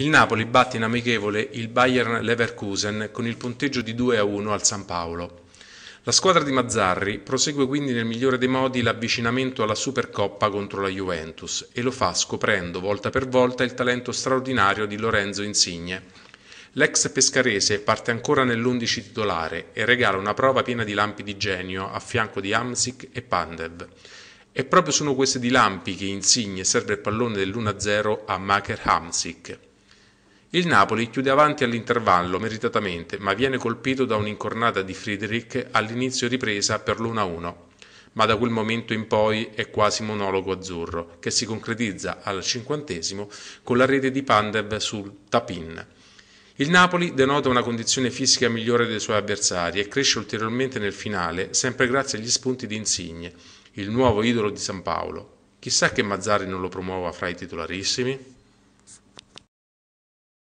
Il Napoli batte in amichevole il Bayern Leverkusen con il punteggio di 2-1 al San Paolo. La squadra di Mazzarri prosegue quindi nel migliore dei modi l'avvicinamento alla Supercoppa contro la Juventus e lo fa scoprendo volta per volta il talento straordinario di Lorenzo Insigne. L'ex pescarese parte ancora nell'11 titolare e regala una prova piena di lampi di genio a fianco di Amsic e Pandev. E proprio sono questi di lampi che Insigne serve il pallone dell'1-0 a Maker Hamsik. Il Napoli chiude avanti all'intervallo meritatamente, ma viene colpito da un'incornata di Friedrich all'inizio ripresa per l'1-1. Ma da quel momento in poi è quasi monologo azzurro, che si concretizza al cinquantesimo con la rete di Pandev sul Tapin. Il Napoli denota una condizione fisica migliore dei suoi avversari e cresce ulteriormente nel finale, sempre grazie agli spunti di Insigne, il nuovo idolo di San Paolo. Chissà che Mazzari non lo promuova fra i titolarissimi.